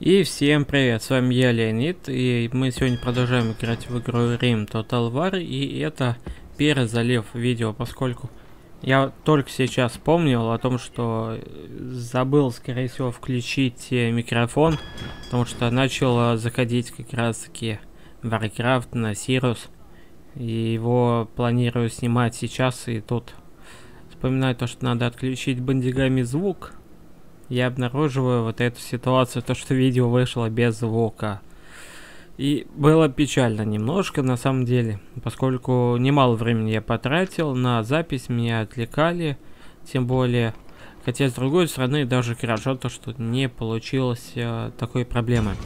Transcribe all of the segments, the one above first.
И всем привет, с вами я, Леонид, и мы сегодня продолжаем играть в игру Rim Total War, и это первый залив видео, поскольку я только сейчас вспомнил о том, что забыл, скорее всего, включить э, микрофон, потому что начал заходить как раз таки Warcraft на Сирус, и его планирую снимать сейчас, и тут вспоминаю то, что надо отключить бандигами звук, я обнаруживаю вот эту ситуацию, то, что видео вышло без звука. И было печально немножко на самом деле, поскольку немало времени я потратил на запись, меня отвлекали, тем более, хотя с другой стороны даже хорошо то, что не получилось э, такой проблемы,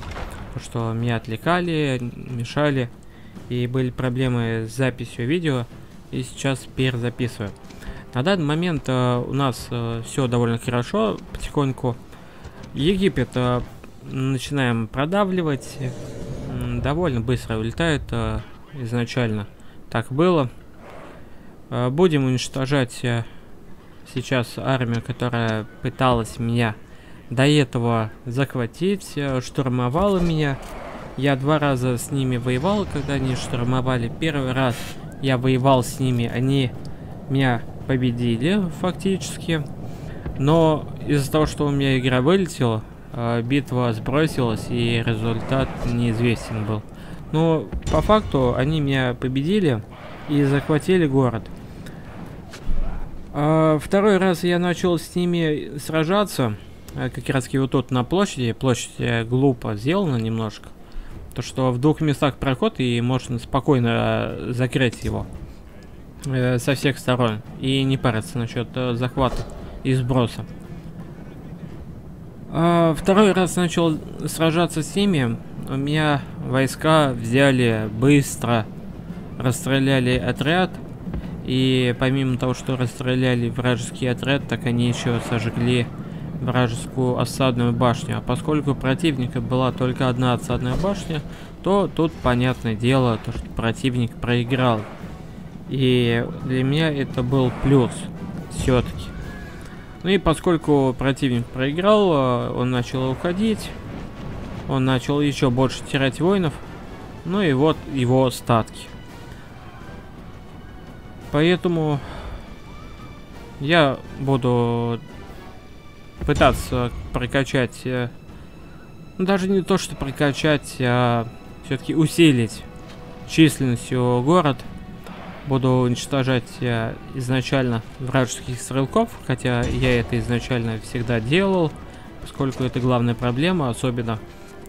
что меня отвлекали, мешали, и были проблемы с записью видео, и сейчас перезаписываю. На данный момент э, у нас э, все довольно хорошо, потихоньку. Египет э, начинаем продавливать. Довольно быстро улетает э, изначально. Так было. Э, будем уничтожать э, сейчас армию, которая пыталась меня до этого захватить, э, штурмовала меня. Я два раза с ними воевал, когда они штурмовали. Первый раз я воевал с ними, они меня победили фактически. Но из-за того, что у меня игра вылетела, а, битва сбросилась и результат неизвестен был. Но по факту они меня победили и захватили город. А, второй раз я начал с ними сражаться, а, как раз вот тут на площади. Площадь глупо сделана немножко. То, что в двух местах проход и можно спокойно закрыть его э, со всех сторон и не париться насчет э, захвата и сброса. А, второй раз начал сражаться с ними. У меня войска взяли быстро, расстреляли отряд. И помимо того, что расстреляли вражеский отряд, так они еще сожгли вражескую осадную башню. А поскольку противника была только одна осадная башня, то тут понятное дело, то, что противник проиграл. И для меня это был плюс все-таки. Ну и поскольку противник проиграл, э, он начал уходить. Он начал еще больше терять воинов. Ну и вот его остатки. Поэтому я буду пытаться прокачать, э, ну, даже не то, что прокачать, а все-таки усилить численностью город – буду уничтожать я изначально вражеских стрелков, хотя я это изначально всегда делал, поскольку это главная проблема, особенно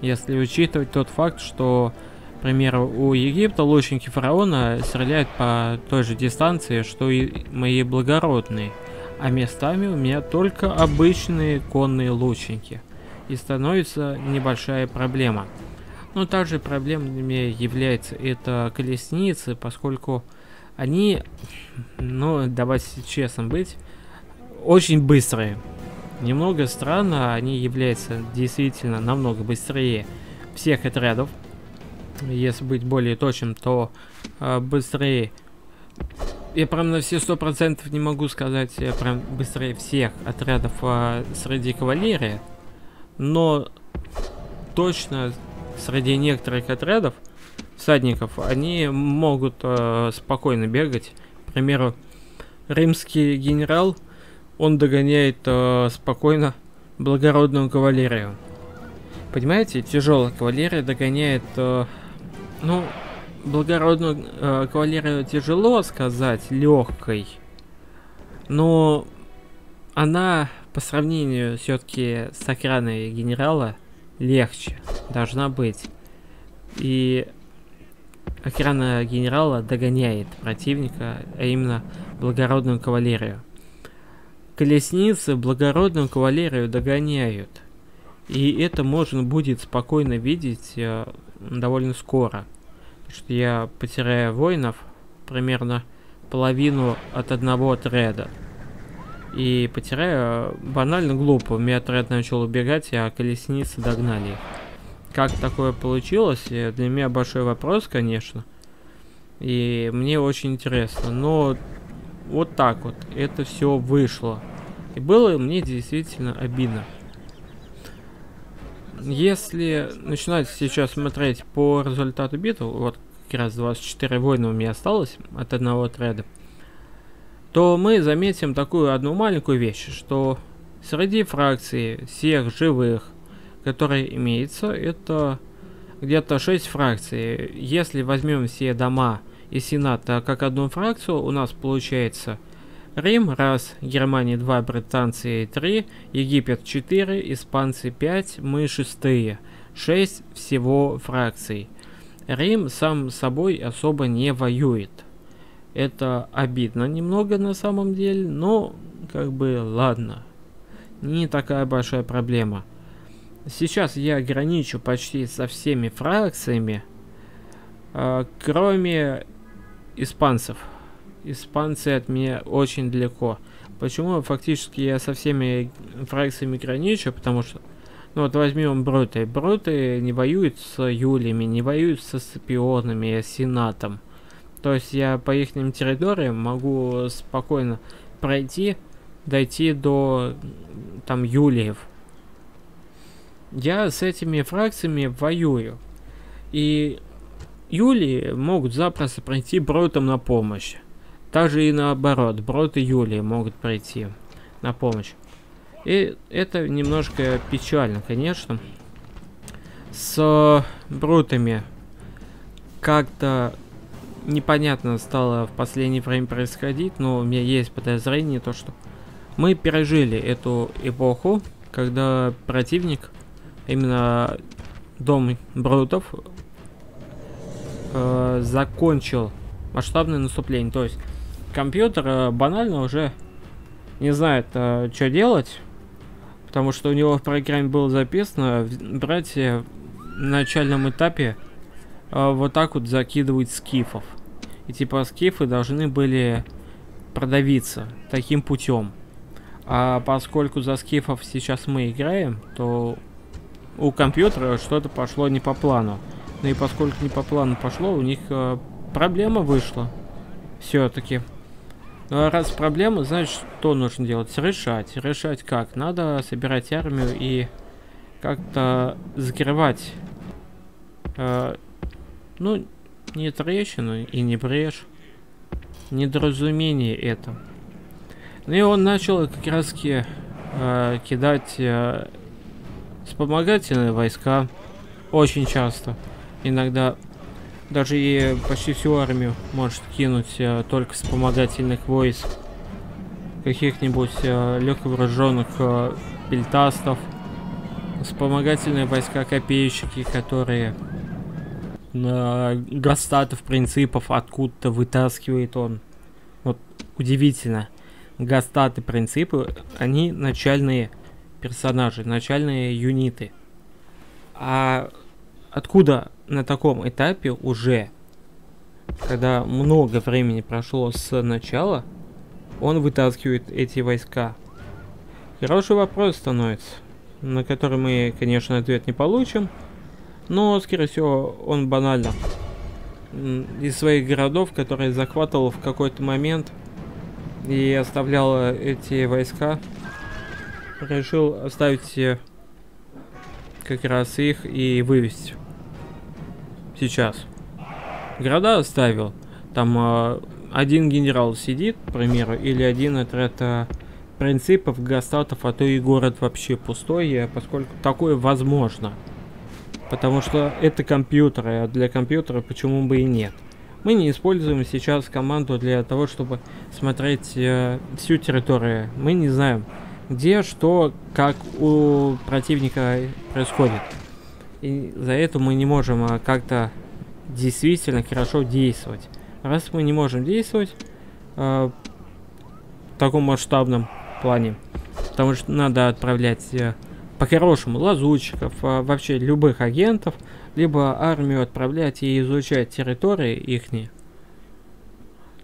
если учитывать тот факт, что, к примеру, у Египта лучники фараона стреляют по той же дистанции, что и мои благородные, а местами у меня только обычные конные лучники, и становится небольшая проблема. Но также проблемами является это колесницы, поскольку они, ну, давайте честно быть, очень быстрые. Немного странно, они являются действительно намного быстрее всех отрядов. Если быть более точным, то э, быстрее. Я прям на все сто процентов не могу сказать, я прям быстрее всех отрядов э, среди кавалерии. Но точно среди некоторых отрядов всадников, они могут э, спокойно бегать. К примеру, римский генерал, он догоняет э, спокойно благородную кавалерию. Понимаете, тяжелая кавалерия догоняет, э, ну, благородную э, кавалерию тяжело сказать, легкой, но она по сравнению все-таки с охраной генерала легче должна быть. И охрана генерала догоняет противника, а именно благородную кавалерию. Колесницы благородную кавалерию догоняют. И это можно будет спокойно видеть э, довольно скоро. Потому что я потеряю воинов примерно половину от одного отряда. И потеряю э, банально глупо. У меня отряд начал убегать, а колесницы догнали их. Как такое получилось, для меня большой вопрос, конечно. И мне очень интересно. Но вот так вот это все вышло. И было мне действительно обидно. если начинать сейчас смотреть по результату битвы, вот как раз 24 войны у меня осталось от одного треда, то мы заметим такую одну маленькую вещь, что среди фракций всех живых, которые имеются, это где-то 6 фракций. Если возьмем все дома и сената как одну фракцию, у нас получается Рим раз, Германия 2, британцы 3, Египет 4, испанцы 5, мы шестые. 6 всего фракций. Рим сам собой особо не воюет. Это обидно немного на самом деле, но как бы ладно. Не такая большая проблема. Сейчас я ограничу почти со всеми фракциями, э, кроме испанцев испанцы от меня очень далеко. Почему фактически я со всеми фракциями граничу? Потому что, ну вот возьмем Бруты. Бруты не воюют с Юлями, не воюют со Сципионами, Сенатом. То есть я по их территориям могу спокойно пройти, дойти до там Юлиев. Я с этими фракциями воюю. И Юлии могут запросто пройти Брутам на помощь. Также и наоборот, Брод и Юлия могут пройти на помощь. И это немножко печально, конечно. С Брутами как-то непонятно стало в последнее время происходить, но у меня есть подозрение, то что мы пережили эту эпоху, когда противник, именно дом Брутов, э, закончил масштабное наступление. То есть компьютер э, банально уже не знает, э, что делать, потому что у него в программе было записано брать в начальном этапе э, вот так вот закидывать скифов. И типа скифы должны были продавиться таким путем. А поскольку за скифов сейчас мы играем, то у компьютера что-то пошло не по плану. Ну и поскольку не по плану пошло, у них э, проблема вышла. Все-таки. Ну а раз проблема, значит, что нужно делать? Решать. Решать как? Надо собирать армию и как-то закрывать, э, ну, не трещину и не брешь. Недоразумение это. Ну и он начал как раз э, кидать э, вспомогательные войска очень часто. Иногда даже и почти всю армию может кинуть э, только вспомогательных войск. Каких-нибудь э, легко вооруженных э, пельтастов. Вспомогательные войска копейщики, которые э, гастатов принципов откуда-то вытаскивает он. Вот удивительно. Гастаты принципы, они начальные персонажи, начальные юниты. А откуда на таком этапе уже, когда много времени прошло с начала, он вытаскивает эти войска? Хороший вопрос становится, на который мы, конечно, ответ не получим, но, скорее всего, он банально. Из своих городов, которые захватывал в какой-то момент и оставлял эти войска, решил оставить как раз их и вывести сейчас. Города оставил. Там э, один генерал сидит, к примеру, или один отряд э, принципов, гастатов, а то и город вообще пустой, поскольку такое возможно. Потому что это компьютеры, а для компьютера почему бы и нет. Мы не используем сейчас команду для того, чтобы смотреть э, всю территорию. Мы не знаем, где, что, как у противника происходит. И за это мы не можем а, как-то действительно хорошо действовать. Раз мы не можем действовать э, в таком масштабном плане, потому что надо отправлять э, по-хорошему лазутчиков, э, вообще любых агентов, либо армию отправлять и изучать территории ихние,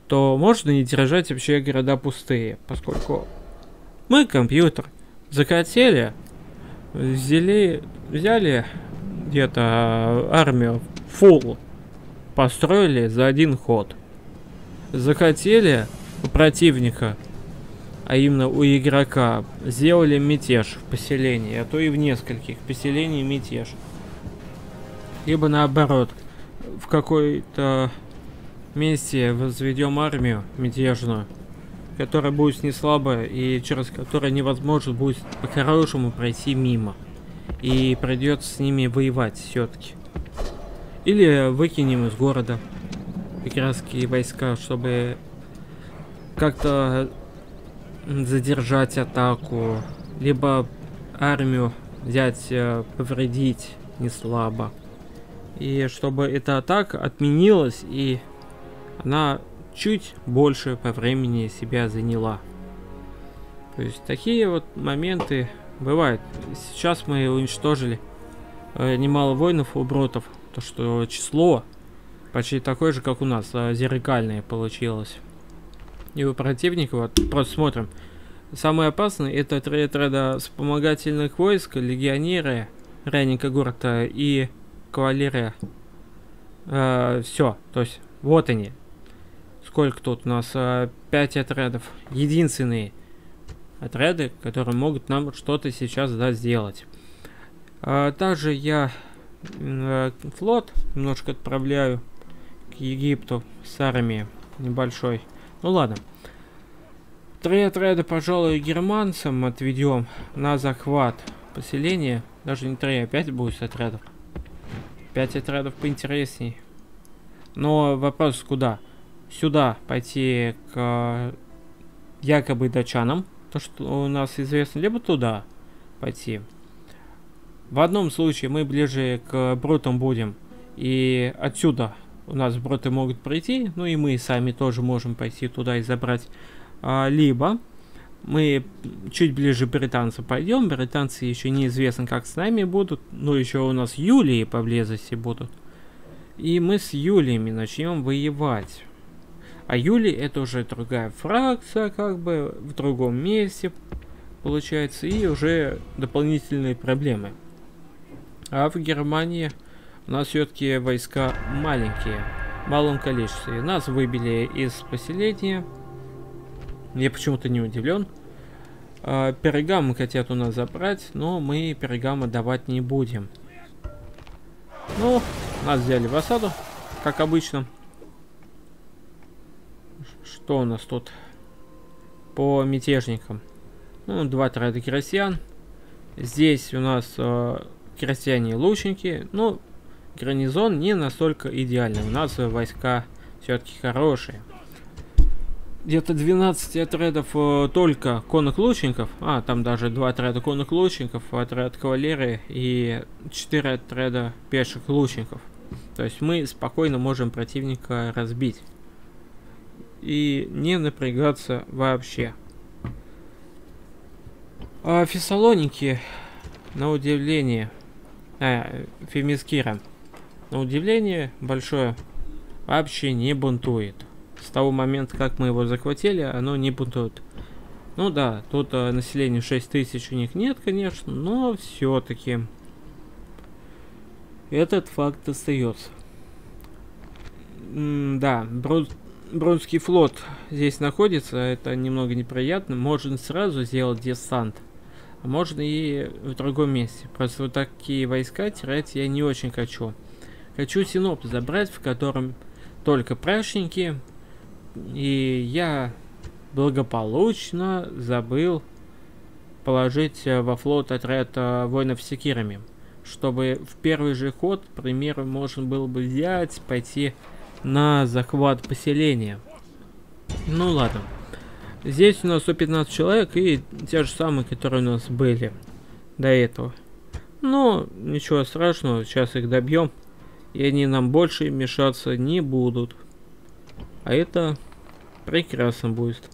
то можно не держать вообще города пустые, поскольку мы компьютер захотели, взяли, взяли где-то а, армию фул построили за один ход. Захотели у противника а именно у игрока, сделали мятеж в поселении, а то и в нескольких поселениях мятеж. Либо наоборот, в какой-то месте возведем армию мятежную, которая будет не слабая и через которую невозможно будет по-хорошему пройти мимо. И придется с ними воевать все-таки. Или выкинем из города пикерские войска, чтобы как-то задержать атаку, либо армию взять, э, повредить не слабо. И чтобы эта атака отменилась и она чуть больше по времени себя заняла. То есть такие вот моменты бывают. Сейчас мы уничтожили э, немало воинов у бротов. То что число почти такое же, как у нас, а зеркальное получилось. И у противника, вот, просто смотрим. Самое опасное это три отряда вспомогательных войск, легионеры, ранника города и кавалерия. Э, все, то есть вот они. Сколько тут у нас? Э, 5 отрядов. Единственные отряды, которые могут нам что-то сейчас да, сделать. А, также я э, флот немножко отправляю к Египту с армией небольшой. Ну ладно. Три отряда, пожалуй, германцам отведем на захват поселения. Даже не три, а пять будет отрядов. Пять отрядов поинтересней. Но вопрос куда? Сюда пойти к якобы датчанам, то что у нас известно, либо туда пойти. В одном случае мы ближе к брутам будем, и отсюда у нас броты могут пройти, ну и мы сами тоже можем пойти туда и забрать. А, либо мы чуть ближе британцам пойдем, британцы еще неизвестно как с нами будут, но еще у нас Юлии поблизости будут. И мы с Юлиями начнем воевать. А Юли это уже другая фракция, как бы в другом месте получается, и уже дополнительные проблемы. А в Германии у нас все-таки войска маленькие, в малом количестве. Нас выбили из поселения. Я почему-то не удивлен. А, перегаммы хотят у нас забрать, но мы перегаммы давать не будем. Ну, нас взяли в осаду, как обычно. Что у нас тут по мятежникам? Ну, два отряда крестьян. Здесь у нас э, крестьяне-лучники. Ну, гарнизон не настолько идеальный. У нас войска все-таки хорошие. Где-то 12 отрядов э, только конных лучников. А, там даже два отряда конных лучников, отряд кавалерии и 4 отряда пеших лучников. То есть мы спокойно можем противника разбить и не напрягаться вообще. А Фессалоники, на удивление, а, Фемискира, на удивление большое, вообще не бунтует. С того момента, как мы его захватили, оно не бунтует. Ну да, тут а, население 6 тысяч у них нет, конечно, но все-таки этот факт остается. М да, Брут Брунский флот здесь находится, это немного неприятно. Можно сразу сделать десант, а можно и в другом месте. Просто вот такие войска терять я не очень хочу. Хочу Синоп забрать, в котором только прачники, и я благополучно забыл положить во флот отряд э, воинов с секирами, чтобы в первый же ход, к примеру, можно было бы взять, пойти на захват поселения. Ну ладно. Здесь у нас 115 человек и те же самые, которые у нас были до этого. Но ничего страшного, сейчас их добьем. И они нам больше мешаться не будут. А это прекрасно будет.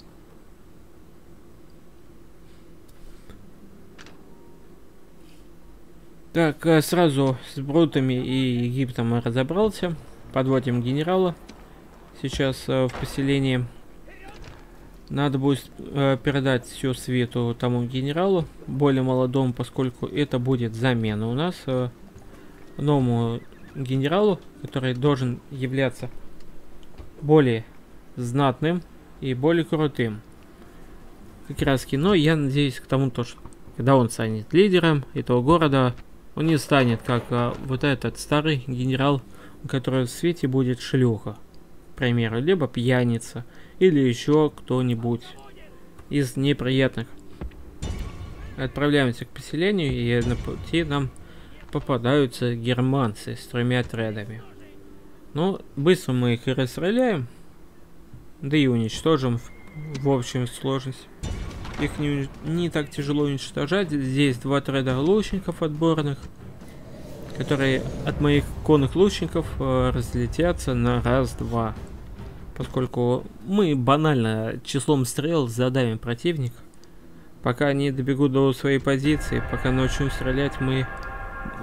Так, э, сразу с Брутами и Египтом разобрался. Подводим генерала. Сейчас э, в поселении. Надо будет э, передать всю свету тому генералу, более молодому, поскольку это будет замена у нас э, новому генералу, который должен являться более знатным и более крутым. как раз но я надеюсь к тому, то, что когда он станет лидером этого города, он не станет как а, вот этот старый генерал, у которого в свете будет шлюха, к примеру, либо пьяница, или еще кто-нибудь из неприятных. Отправляемся к поселению, и на пути нам попадаются германцы с тремя отрядами. Ну, быстро мы их и расстреляем, да и уничтожим в, общем сложности. Их не, не так тяжело уничтожать. Здесь два отряда лучников отборных, которые от моих конных лучников э, разлетятся на раз-два. Поскольку мы банально числом стрел задавим противника. Пока они добегут до своей позиции, пока начнут стрелять, мы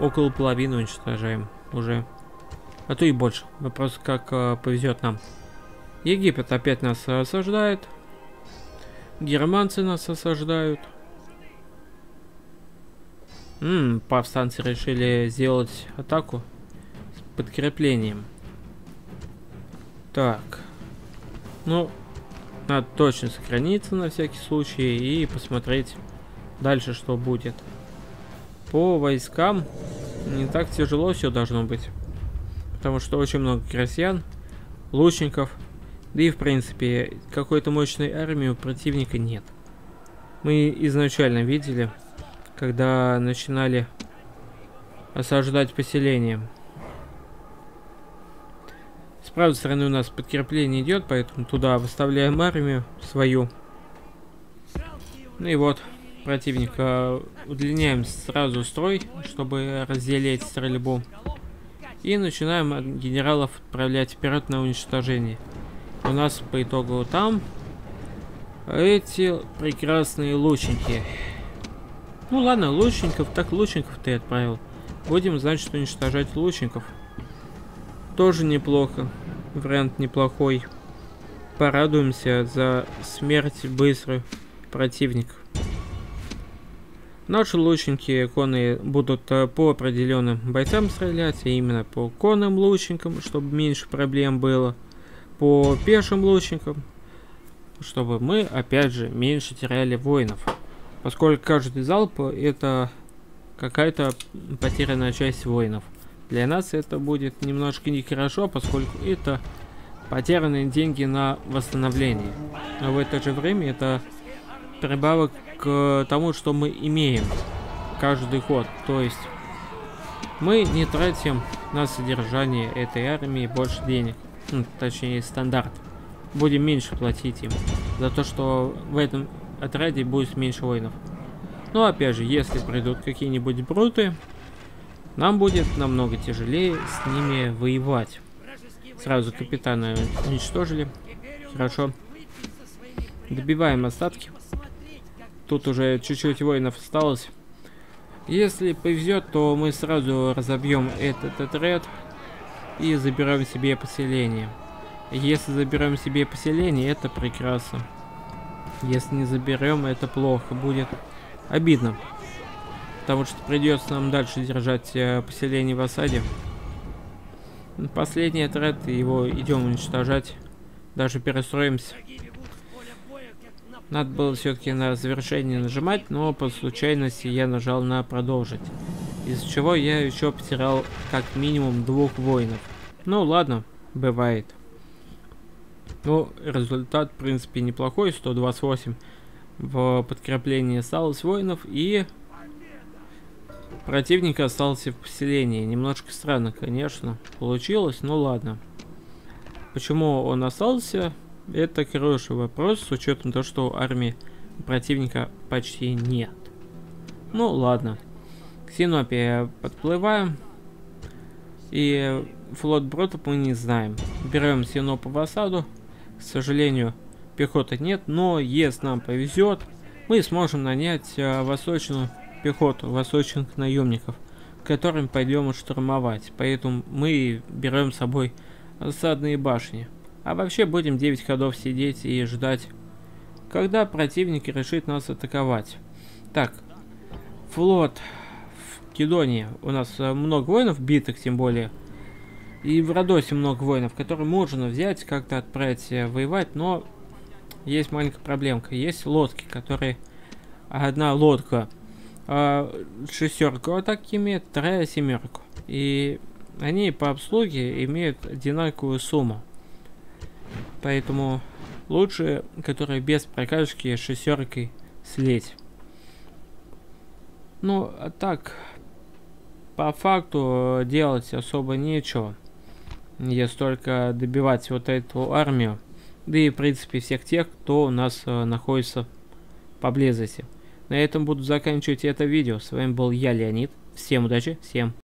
около половины уничтожаем уже. А то и больше. Вопрос, как э, повезет нам. Египет опять нас осаждает. Германцы нас осаждают. Ммм, повстанцы решили сделать атаку с подкреплением. Так. Ну, надо точно сохраниться на всякий случай и посмотреть дальше, что будет. По войскам не так тяжело все должно быть. Потому что очень много крестьян, лучников, да и в принципе какой-то мощной армии у противника нет. Мы изначально видели, когда начинали осаждать поселение. С правой стороны у нас подкрепление идет, поэтому туда выставляем армию свою. Ну и вот, противника удлиняем сразу строй, чтобы разделить стрельбу. И начинаем генералов отправлять вперед на уничтожение. У нас по итогу там эти прекрасные лучники. Ну ладно, лучников, так лучников ты отправил. Будем, значит, уничтожать лучников. Тоже неплохо. Вариант неплохой. Порадуемся за смерть быстрых противников. Наши лучники конные будут э, по определенным бойцам стрелять, а именно по конным лучникам, чтобы меньше проблем было. По пешим лучникам, чтобы мы, опять же, меньше теряли воинов. Поскольку каждый залп это какая-то потерянная часть воинов. Для нас это будет немножко нехорошо, поскольку это потерянные деньги на восстановление. Но в это же время это прибавок к тому, что мы имеем каждый ход. То есть мы не тратим на содержание этой армии больше денег. Ну, точнее, стандарт. Будем меньше платить им. За то, что в этом отряде будет меньше воинов. Но опять же, если придут какие-нибудь бруты, нам будет намного тяжелее с ними воевать. Сразу капитана уничтожили. Хорошо. Добиваем остатки. Тут уже чуть-чуть воинов осталось. Если повезет, то мы сразу разобьем этот отряд и заберем себе поселение. Если заберем себе поселение, это прекрасно. Если не заберем, это плохо будет. Обидно. Потому что придется нам дальше держать э, поселение в осаде. Последний отряд, его идем уничтожать. Даже перестроимся. Надо было все-таки на завершение нажимать, но по случайности я нажал на продолжить. Из чего я еще потерял как минимум двух воинов. Ну ладно, бывает. Ну, результат, в принципе, неплохой. 128 в подкреплении осталось воинов и противник остался в поселении. Немножко странно, конечно, получилось, но ладно. Почему он остался? Это хороший вопрос, с учетом того, что армии противника почти нет. Ну, ладно. К Синопе подплываем. И флот Бротов мы не знаем. Берем Синопу в осаду. К сожалению, пехоты нет, но если нам повезет, мы сможем нанять э, восточную пехоту, восточных наемников, которым пойдем штурмовать. Поэтому мы берем с собой осадные башни. А вообще будем 9 ходов сидеть и ждать, когда противник решит нас атаковать. Так, флот в Кедонии. У нас э, много воинов, битых тем более. И в Родосе много воинов, которые можно взять, как-то отправить воевать, но есть маленькая проблемка. Есть лодки, которые... Одна лодка э, шестерку так имеет, вторая семерку. И они по обслуге имеют одинаковую сумму. Поэтому лучше, которые без прокачки шестеркой слить. Ну, а так, по факту делать особо нечего. Если только добивать вот эту армию. Да и, в принципе, всех тех, кто у нас э, находится поблизости. На этом буду заканчивать это видео. С вами был я, Леонид. Всем удачи, всем